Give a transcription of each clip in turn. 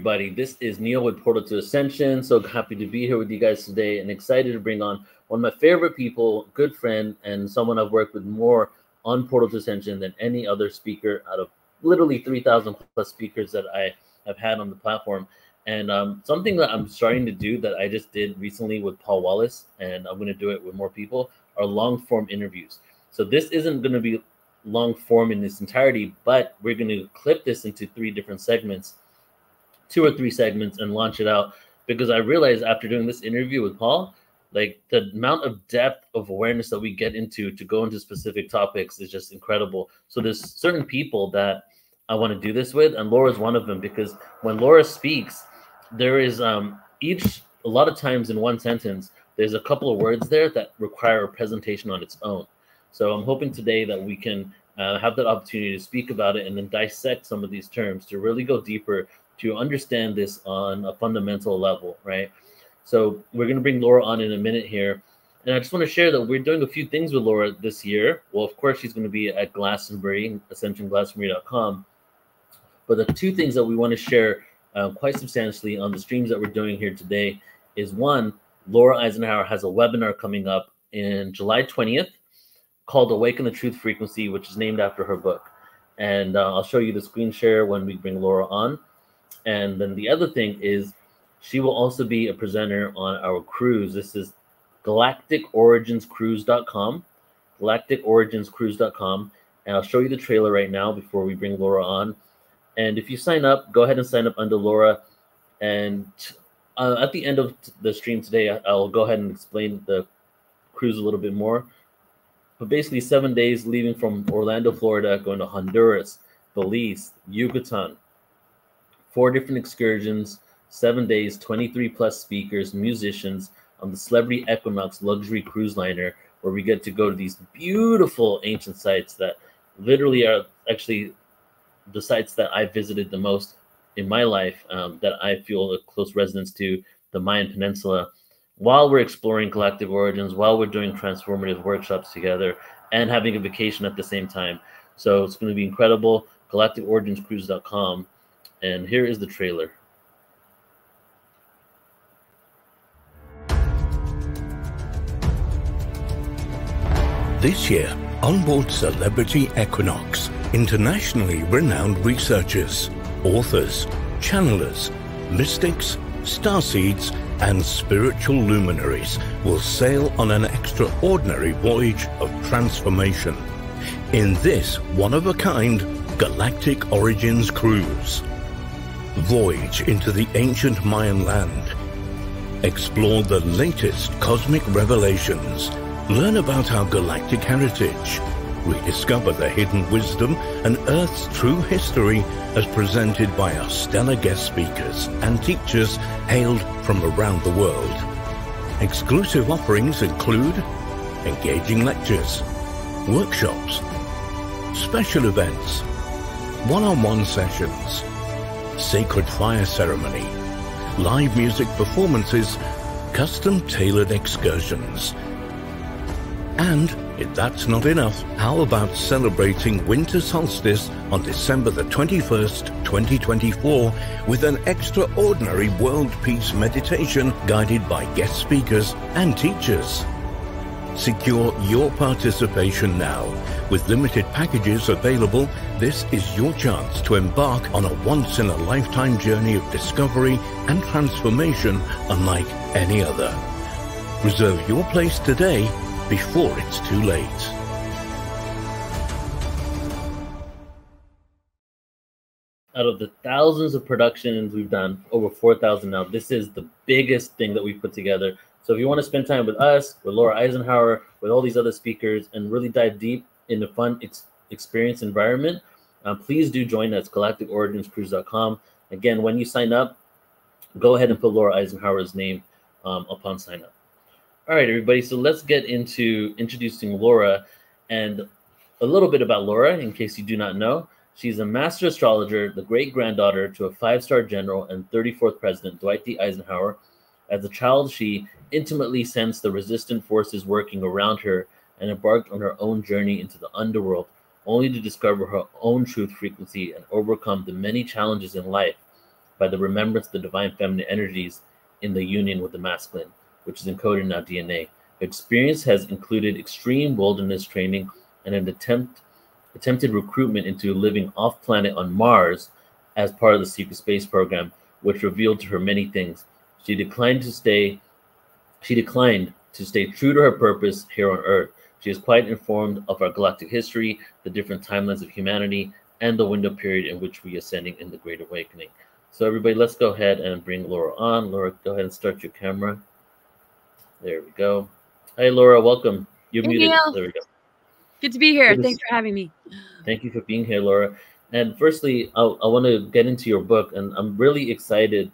Everybody. This is Neil with Portal to Ascension. So happy to be here with you guys today and excited to bring on one of my favorite people, good friend, and someone I've worked with more on Portal to Ascension than any other speaker out of literally 3,000 plus speakers that I have had on the platform. And um, something that I'm starting to do that I just did recently with Paul Wallace, and I'm going to do it with more people, are long form interviews. So this isn't going to be long form in its entirety, but we're going to clip this into three different segments two or three segments and launch it out because I realized after doing this interview with Paul, like the amount of depth of awareness that we get into to go into specific topics is just incredible. So there's certain people that I want to do this with, and Laura's one of them because when Laura speaks, there is um each a lot of times in one sentence, there's a couple of words there that require a presentation on its own. So I'm hoping today that we can uh, have that opportunity to speak about it and then dissect some of these terms to really go deeper to understand this on a fundamental level, right? So we're going to bring Laura on in a minute here. And I just want to share that we're doing a few things with Laura this year. Well, of course, she's going to be at Glastonbury, ascensionglastonbury.com. But the two things that we want to share uh, quite substantially on the streams that we're doing here today is one, Laura Eisenhower has a webinar coming up in July 20th called Awaken the Truth Frequency, which is named after her book. And uh, I'll show you the screen share when we bring Laura on. And then the other thing is she will also be a presenter on our cruise. This is galacticorigins.cruise.com, galacticorigins.cruise.com. And I'll show you the trailer right now before we bring Laura on. And if you sign up, go ahead and sign up under Laura. And uh, at the end of the stream today, I'll go ahead and explain the cruise a little bit more. But basically, seven days leaving from Orlando, Florida, going to Honduras, Belize, Yucatan, four different excursions, seven days, 23 plus speakers, musicians on the Celebrity Equinox luxury cruise liner, where we get to go to these beautiful ancient sites that literally are actually the sites that I visited the most in my life um, that I feel a close resonance to the Mayan Peninsula. While we're exploring galactic origins, while we're doing transformative workshops together, and having a vacation at the same time. So it's going to be incredible. GalacticOriginsCruise.com. And here is the trailer. This year, on board Celebrity Equinox, internationally renowned researchers, authors, channelers, mystics, starseeds, and spiritual luminaries will sail on an extraordinary voyage of transformation in this one of a kind Galactic Origins cruise. Voyage into the ancient Mayan land. Explore the latest cosmic revelations. Learn about our galactic heritage. Rediscover the hidden wisdom and Earth's true history as presented by our stellar guest speakers and teachers hailed from around the world. Exclusive offerings include engaging lectures, workshops, special events, one-on-one sessions, sacred fire ceremony, live music performances, custom tailored excursions. And if that's not enough, how about celebrating winter solstice on December the 21st, 2024 with an extraordinary world peace meditation guided by guest speakers and teachers? Secure your participation now. With limited packages available, this is your chance to embark on a once-in-a-lifetime journey of discovery and transformation unlike any other. Reserve your place today before it's too late. Out of the thousands of productions we've done, over 4,000 now, this is the biggest thing that we've put together. So if you want to spend time with us, with Laura Eisenhower, with all these other speakers, and really dive deep in a fun ex- experience environment, uh, please do join us, galacticorigins.cruise.com. Again, when you sign up, go ahead and put Laura Eisenhower's name um, upon sign up. All right, everybody. So let's get into introducing Laura and a little bit about Laura in case you do not know. She's a master astrologer, the great granddaughter to a five star general and 34th president, Dwight D. Eisenhower. As a child, she intimately sensed the resistant forces working around her and embarked on her own journey into the underworld, only to discover her own truth frequency and overcome the many challenges in life by the remembrance of the divine feminine energies in the union with the masculine, which is encoded in our DNA. Her experience has included extreme wilderness training and an attempt attempted recruitment into living off planet on Mars as part of the secret space program, which revealed to her many things. She declined to stay she declined to stay true to her purpose here on Earth. She is quite informed of our galactic history, the different timelines of humanity, and the window period in which we are ascending in the Great Awakening. So, everybody, let's go ahead and bring Laura on. Laura, go ahead and start your camera. There we go. Hey, Laura, welcome. You're muted. There we go. Good to be here. Good Thanks for having me. Thank you for being here, Laura. And firstly, I, I want to get into your book, and I'm really excited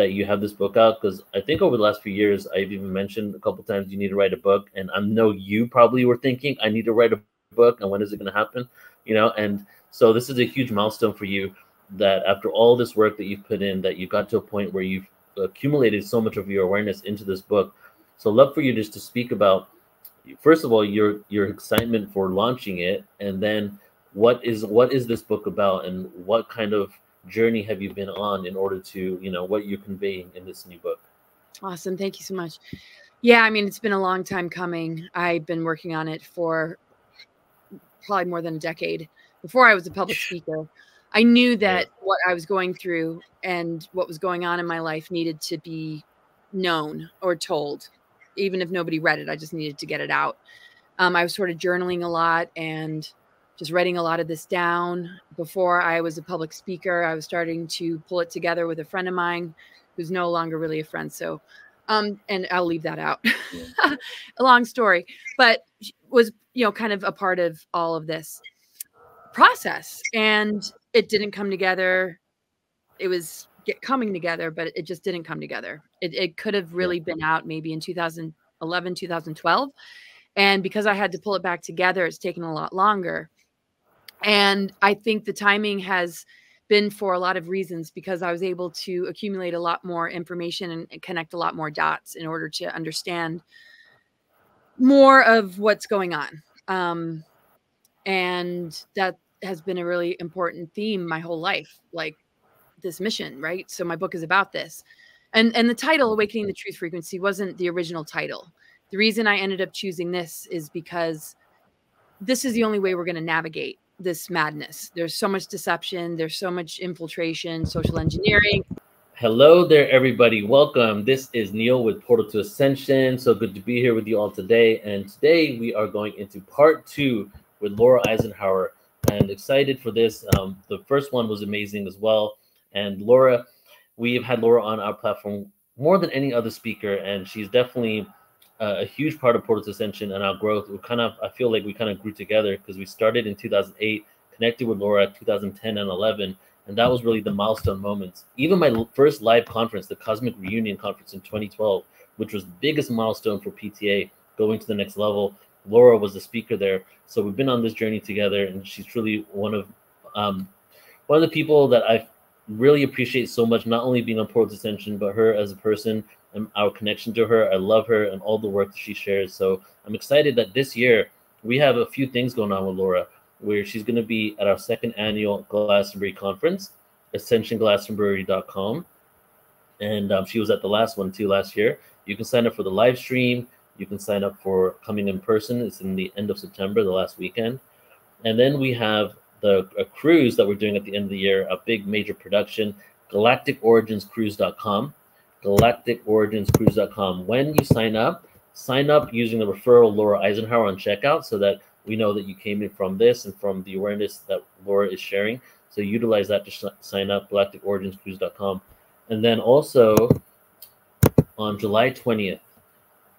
that you have this book out because I think over the last few years, I've even mentioned a couple times you need to write a book, and I know you probably were thinking, I need to write a book, and when is it going to happen? You know, and so this is a huge milestone for you that after all this work that you've put in, that you got to a point where you've accumulated so much of your awareness into this book. So, love for you just to speak about first of all your your excitement for launching it and then what is what is this book about and what kind of journey have you been on in order to you know what you're conveying in this new book Awesome. Thank you so much. Yeah, I mean, it's been a long time coming. I've been working on it for probably more than a decade. Before I was a public speaker, I knew that what I was going through and what was going on in my life needed to be known or told. Even if nobody read it, I just needed to get it out. Um, I was sort of journaling a lot and just writing a lot of this down. Before I was a public speaker, I was starting to pull it together with a friend of mine who's no longer really a friend. So, um, and I'll leave that out. a long story, but was, you know, kind of a part of all of this process. And it didn't come together. It was get coming together, but it just didn't come together. It, it could have really been out maybe in 2011, 2012. And because I had to pull it back together, it's taken a lot longer. And I think the timing has been for a lot of reasons because I was able to accumulate a lot more information and, connect a lot more dots in order to understand more of what's going on. Um, and that has been a really important theme my whole life, like this mission, right? So my book is about this. And and the title Awakening the Truth Frequency wasn't the original title. The reason I ended up choosing this is because this is the only way we're going to navigate this madness. There's so much deception, there's so much infiltration, social engineering. hello there everybody. Welcome. This is neil with portal to ascension. So good to be here with you all today. And today we are going into part two with laura eisenhower. And excited for this. Um, the first one was amazing as well. And laura we've had laura on our platform more than any other speaker. And she's definitely a huge part of portal ascension and our growth we kind of i feel like we kind of grew together because we started in 2008 connected with laura 2010 and 11 and that was really the milestone moments. Even my first live conference, the Cosmic Reunion Conference in 2012, which was the biggest milestone for PTA, going to the next level. Laura was the speaker there, so we've been on this journey together, and she's truly one of um, one of the people that I really appreciate so much. Not only being on Portal Ascension, but her as a person and our connection to her. I love her and all the work that she shares. So I'm excited that this year we have a few things going on with Laura where she's going to be at our second annual Glastonbury conference, ascensionglastonbury.com. And um, she was at the last one too last year. You can sign up for the live stream. You can sign up for coming in person. It's in the end of September, the last weekend. And then we have the a cruise that we're doing at the end of the year, a big major production, galacticoriginscruise.com. Galacticoriginscruise.com. When you sign up, sign up using the referral Laura Eisenhower on checkout so that we know that you came in from this and from the awareness that Laura is sharing. So utilize that to sign up, galacticoriginscruise.com. And then also on July 20th,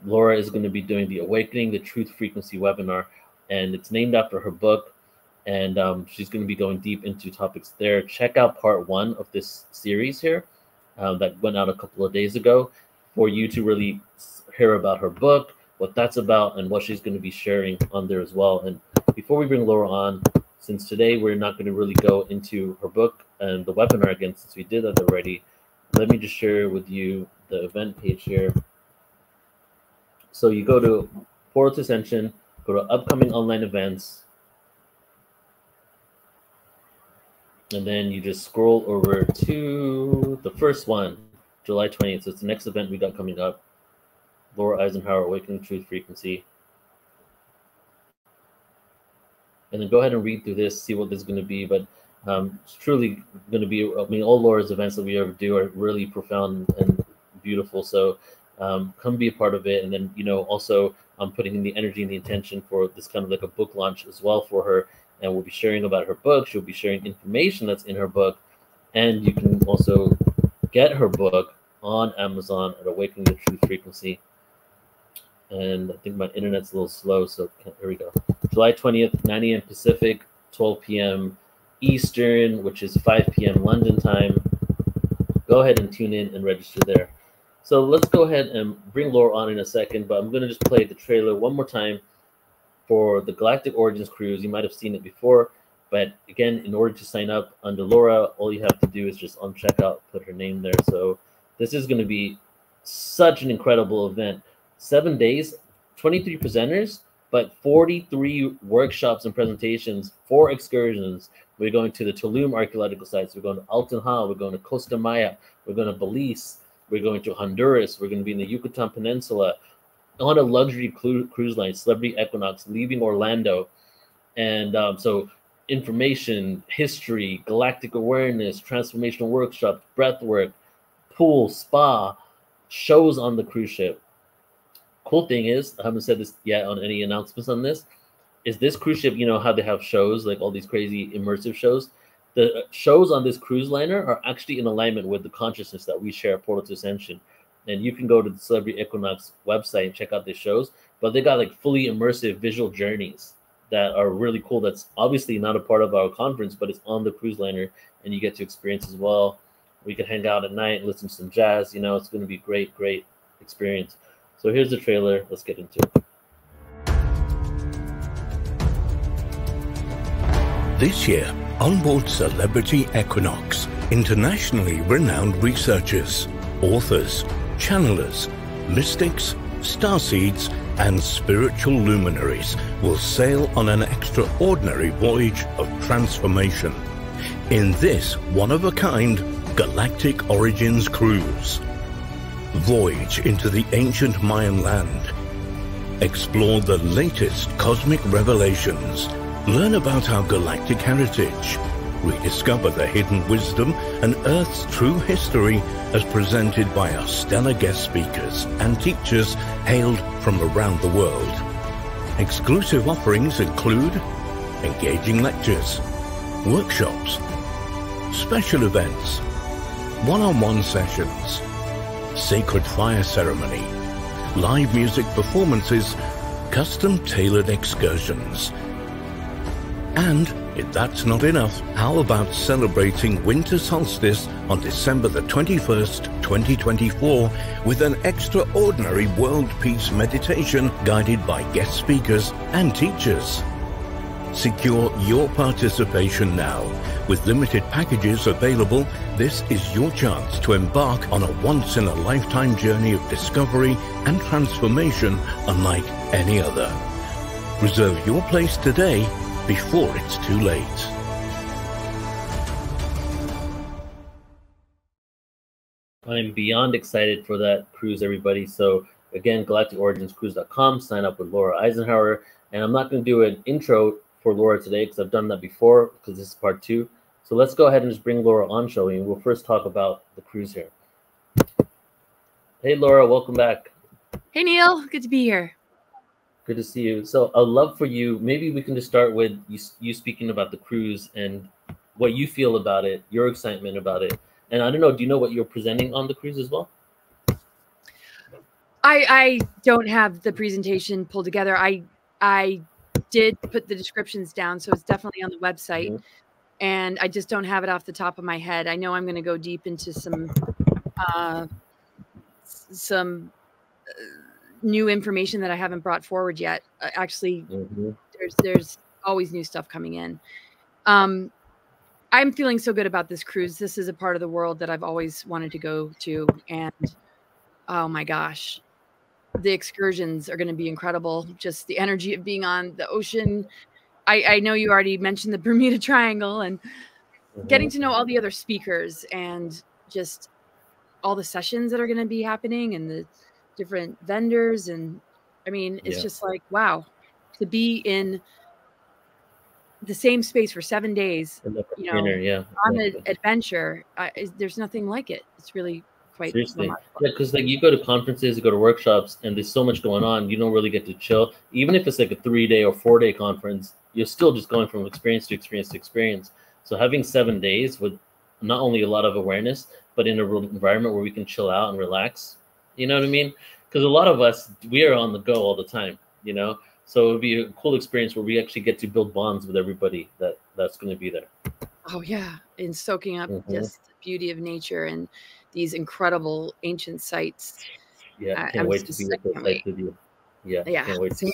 Laura is going to be doing the Awakening the Truth Frequency webinar, and it's named after her book. And um, she's going to be going deep into topics there. Check out part one of this series here uh, that went out a couple of days ago for you to really hear about her book, what that's about, and what she's going to be sharing on there as well. And before we bring Laura on, since today we're not going to really go into her book and the webinar again, since we did that already, let me just share with you the event page here. So you go to Portal to Ascension, go to upcoming online events, and then you just scroll over to the first one, July 20th. So it's the next event we got coming up. Laura Eisenhower, Awakening Truth Frequency. And then go ahead and read through this, see what this is going to be. But um, it's truly going to be, I mean, all Laura's events that we ever do are really profound and beautiful. So um, come be a part of it. And then, you know, also I'm putting in the energy and the intention for this kind of like a book launch as well for her. And we'll be sharing about her book. She'll be sharing information that's in her book. And you can also get her book on Amazon at Awakening the Truth Frequency. And I think my internet's a little slow, so here we go. July 20th, 9 a.m. Pacific, 12 p.m. Eastern, which is 5 p.m. London time. Go ahead and tune in and register there. So let's go ahead and bring Laura on in a second, but I'm going to just play the trailer one more time for the Galactic Origins Cruise. You might have seen it before, but again, in order to sign up under Laura, all you have to do is just on checkout, put her name there. So this is going to be such an incredible event. Seven days, 23 presenters, but 43 workshops and presentations, four excursions. We're going to the Tulum archaeological sites. We're going to Altun Ha. We're going to Costa Maya. We're going to Belize. We're going to Honduras. We're going to be in the Yucatan Peninsula on a luxury cruise line, Celebrity Equinox, leaving Orlando. And um, so, information, history, galactic awareness, transformational workshops, breath work, pool, spa, shows on the cruise ship. Cool thing is, I haven't said this yet on any announcements on this, is this cruise ship, you know, how they have shows, like all these crazy immersive shows the shows on this cruise liner are actually in alignment with the consciousness that we share at Portal to Ascension. And you can go to the Celebrity Equinox website and check out their shows, but they got like fully immersive visual journeys that are really cool. That's obviously not a part of our conference, but it's on the cruise liner and you get to experience as well. We can hang out at night listen to some jazz. You know, it's going to be great, great experience. So here's the trailer. Let's get into it. This year, on board Celebrity Equinox, internationally renowned researchers, authors, channelers, mystics, starseeds, and spiritual luminaries will sail on an extraordinary voyage of transformation in this one-of-a-kind Galactic Origins cruise. Voyage into the ancient Mayan land. Explore the latest cosmic revelations Learn about our galactic heritage. Rediscover the hidden wisdom and Earth's true history as presented by our stellar guest speakers and teachers hailed from around the world. Exclusive offerings include engaging lectures, workshops, special events, one-on-one -on -one sessions, sacred fire ceremony, live music performances, custom-tailored excursions, and if that's not enough, how about celebrating winter solstice on December the 21st, 2024 with an extraordinary world peace meditation guided by guest speakers and teachers? Secure your participation now. With limited packages available, this is your chance to embark on a once-in-a-lifetime journey of discovery and transformation unlike any other. Reserve your place today before it's too late. I'm beyond excited for that cruise, everybody. So again, galacticoriginscruise.com, sign up with Laura Eisenhower. And I'm not going to do an intro for Laura today because I've done that before because this is part two. So let's go ahead and just bring Laura on, shall we? And we'll first talk about the cruise here. Hey, Laura, welcome back. Hey, Neil. Good to be here. Good to see you. So, a love for you. Maybe we can just start with you, you speaking about the cruise and what you feel about it, your excitement about it. And I don't know, do you know what you're presenting on the cruise as well? I I don't have the presentation pulled together. I I did put the descriptions down, so it's definitely on the website. Mm-hmm. And I just don't have it off the top of my head. I know I'm going to go deep into some uh, some uh, new information that I haven't brought forward yet. Uh, actually, mm-hmm. there's there's always new stuff coming in. Um, I'm feeling so good about this cruise. This is a part of the world that I've always wanted to go to, and oh my gosh, the excursions are going to be incredible. Just the energy of being on the ocean. I, I know you already mentioned the Bermuda Triangle, and mm-hmm. getting to know all the other speakers and just all the sessions that are going to be happening and the different vendors and i mean it's yeah. just like wow to be in the same space for seven days you know yeah on an adventure I, there's nothing like it. It's really quite seriously. yeah because like you go to conferences you go to workshops and there's so much going on you don't really get to chill. Even if it's like a three day or four day conference you're still just going from experience to experience to experience. So having seven days with not only a lot of awareness but in an environment where we can chill out and relax you know what i mean because a lot of us we are on the go all the time you know so it would be a cool experience where we actually get to build bonds with everybody that that's going to be there. Oh yeah, and soaking up mm-hmm. just the beauty of nature and these incredible ancient sites. Yeah, can't wait to be with those sites with you. Yeah, yeah, can't wait to see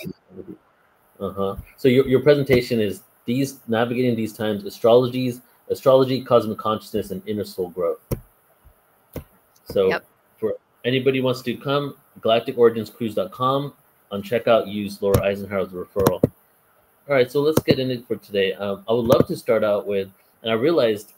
Uh huh. So your your presentation is these navigating these times astrologies astrology cosmic consciousness and inner soul growth so yep. Anybody wants to come galacticoriginscruise.com on checkout, use Laura Eisenhower's referral. All right, so let's get in it for today. Um, I would love to start out with, and I realized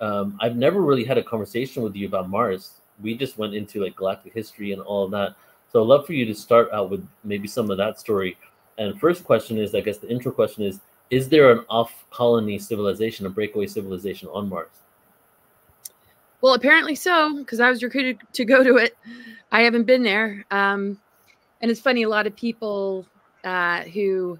um, I've never really had a conversation with you about Mars. We just went into like galactic history and all of that. So I'd love for you to start out with maybe some of that story. And first question is, I guess the intro question is, is there an off colony civilization, a breakaway civilization on Mars? Well, apparently so, because I was recruited to go to it. I haven't been there. Um, and it's funny a lot of people uh, who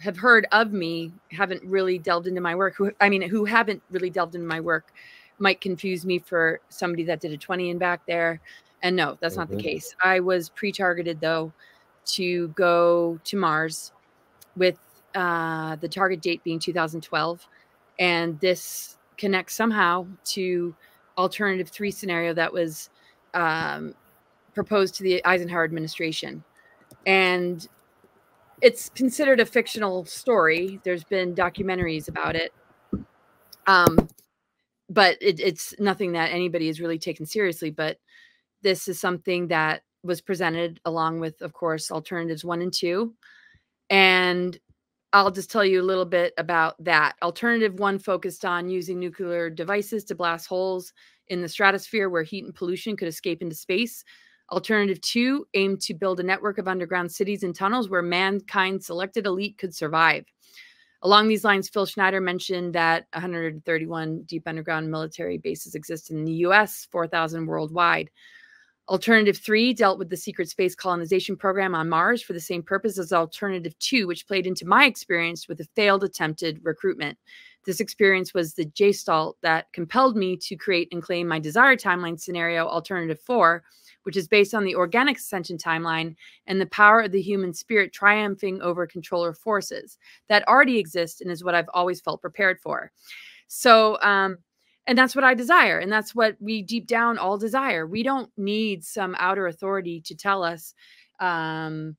have heard of me haven't really delved into my work who i mean who haven't really delved into my work might confuse me for somebody that did a 20 in back there and no that's mm-hmm. not the mm-hmm. case i was pre-targeted though to go to mars with uh, the target date being 2012 and this connects somehow to alternative three scenario that was um, proposed to the eisenhower administration and it's considered a fictional story. There's been documentaries about it, um, but it, it's nothing that anybody has really taken seriously. But this is something that was presented along with, of course, alternatives one and two, and I'll just tell you a little bit about that. Alternative one focused on using nuclear devices to blast holes in the stratosphere where heat and pollution could escape into space Alternative two aimed to build a network of underground cities and tunnels where mankind's selected elite could survive. Along these lines, Phil Schneider mentioned that 131 deep underground military bases exist in the US, 4,000 worldwide. Alternative three dealt with the secret space colonization program on Mars for the same purpose as Alternative two, which played into my experience with a failed attempted recruitment. This experience was the gestalt that compelled me to create and claim my desired timeline scenario, Alternative four, which is based on the organic ascension timeline and the power of the human spirit triumphing over controller forces that already exist and is what I've always felt prepared for. So, um, and that's what I desire. And that's what we deep down all desire. We don't need some outer authority to tell us, um,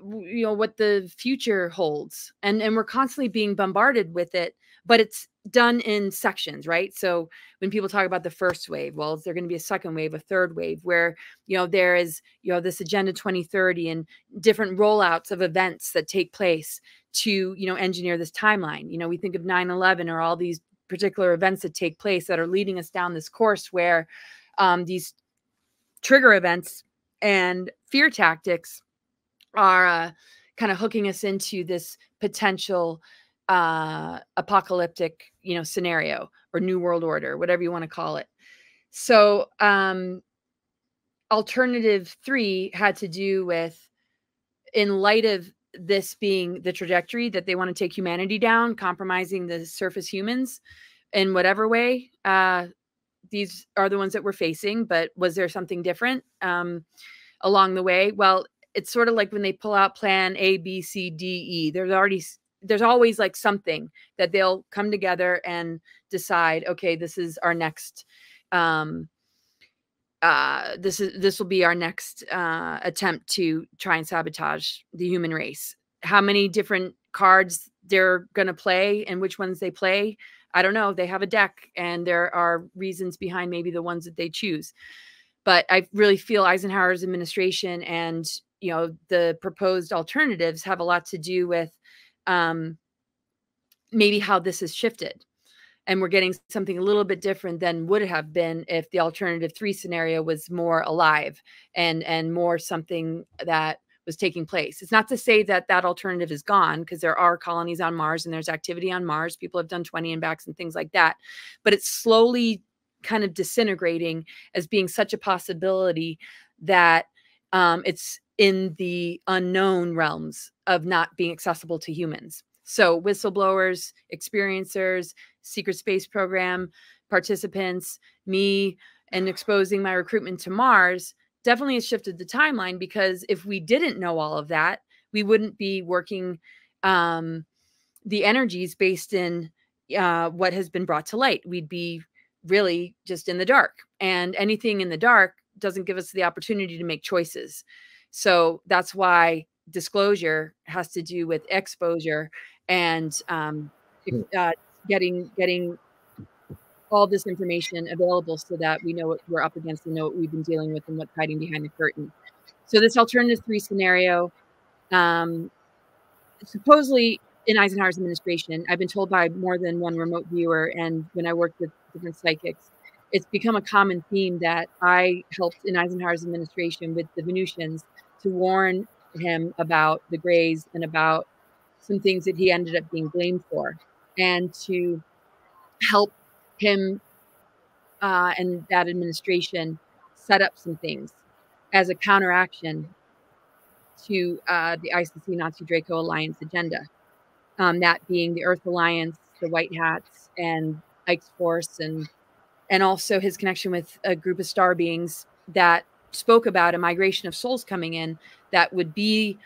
you know, what the future holds. And, and we're constantly being bombarded with it, but it's done in sections, right? So when people talk about the first wave, well, is there going to be a second wave, a third wave, where you know there is you know this Agenda 2030 and different rollouts of events that take place to you know engineer this timeline. You know, we think of 9/11 or all these particular events that take place that are leading us down this course where um, these trigger events and fear tactics are uh, kind of hooking us into this potential uh apocalyptic you know scenario or new world order whatever you want to call it. So um alternative 3 had to do with in light of this being the trajectory that they want to take humanity down compromising the surface humans in whatever way uh these are the ones that we're facing but was there something different um along the way? Well it's sort of like when they pull out plan a b c d e there's already there's always like something that they'll come together and decide okay this is our next um uh this is this will be our next uh attempt to try and sabotage the human race. How many different cards they're going to play and which ones they play i don't know. They have a deck and there are reasons behind maybe the ones that they choose. But i really feel eisenhower's administration and you know the proposed alternatives have a lot to do with um, maybe how this has shifted. And we're getting something a little bit different than would have been if the alternative three scenario was more alive and and more something that was taking place. It's not to say that that alternative is gone because there are colonies on mars and there's activity on mars. People have done 20 and backs and things like that. But it's slowly kind of disintegrating as being such a possibility that um, it's in the unknown realms of not being accessible to humans so whistleblowers experiencers secret space program participants, me, and exposing my recruitment to Mars definitely has shifted the timeline because if we didn't know all of that, we wouldn't be working um, the energies based in uh, what has been brought to light. We'd be really just in the dark, and anything in the dark doesn't give us the opportunity to make choices. So that's why disclosure has to do with exposure and um, hmm. uh, getting getting all this information available so that we know what we're up against and know what we've been dealing with and what's hiding behind the curtain. So this alternative three scenario, um, supposedly in Eisenhower's administration, I've been told by more than one remote viewer, and when I worked with different psychics, it's become a common theme that I helped in Eisenhower's administration with the Venusians to warn him about the Greys and about some things that he ended up being blamed for and to help him uh, and that administration set up some things as a counteraction to uh, the ICC Nazi Draco Alliance agenda. Um, that being the Earth Alliance, the White Hats, and Ike's Force, and and also his connection with a group of star beings that spoke about a migration of souls coming in that would be